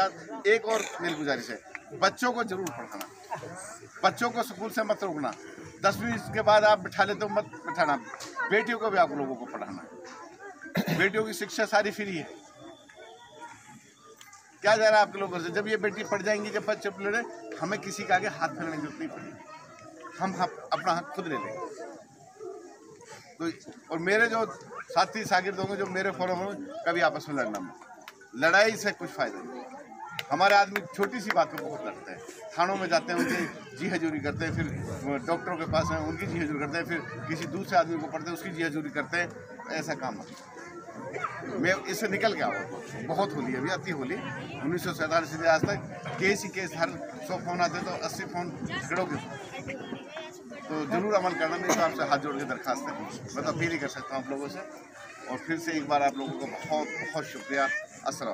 साथ एक और मेरी गुजारिश है। बच्चों को ज़रूर पढ़ाना। बच्चों को स्कूल से मत रोकना। दसवीं के बाद आप बिठा लेते हो मत बिठाना। बेटियों को भी आप लोगों को पढ़ाना। बेटियों की शिक्षा सारी फ्री है। क्या जा रहा है आपके लोगों से? जब ये बेटी पढ़ जाएँगी जब बच्चे पढ़े हमें किसी के आगे हाथ फैलने की ज़रूरत नहीं पड़ेगी। हम हक, अपना हक खुद ले लेंगे। तो और मेरे जो साथी सागिर्द होंगे जो मेरे फॉलो होंगे कभी आपस में लड़ना मत। लड़ाई से कुछ फ़ायदा नहीं। हमारे आदमी छोटी सी बात पे बहुत लड़ते हैं। थानों में जाते हैं, उनकी जी हजूरी करते हैं, फिर डॉक्टरों के पास हैं, उनकी जी हजूरी करते हैं, फिर किसी दूसरे आदमी को पढ़ते हैं, उसकी जी हजूरी करते हैं, ऐसा काम मत मैं इससे निकल गया हूँ। बहुत होली, अभी अति होली, उन्नीस सौ सैंतालीस से आज तक, केस ही केस, हर सौ फ़ोन आते तो अस्सी फ़ोन खड़ोगे। तो ज़रूर अमल करना मेरे तो आपसे हाथ जोड़ के दरखास्त है। मैं तो अपील ही कर सकता हूँ आप लोगों से। और फिर से एक बार आप लोगों को बहुत बहुत शुक्रिया। असल